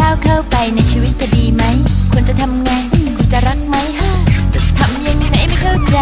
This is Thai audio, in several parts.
ก้าวเข้าไปในชีวิตพอดีไหม ควรจะทำไง ควรจะรักไหมฮะจะทำยังไงไม่เข้าใจ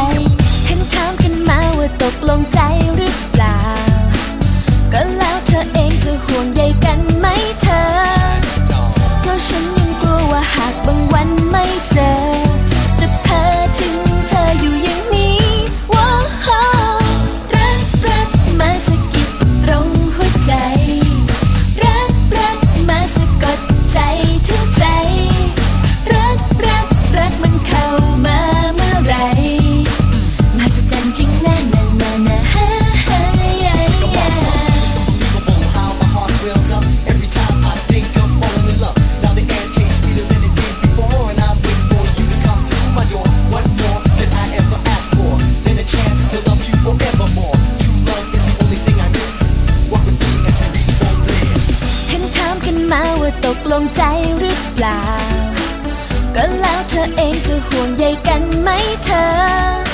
ตกลงใจหรือเปล่า ก็แล้วเธอเองจะห่วงใยกันไหมเธอ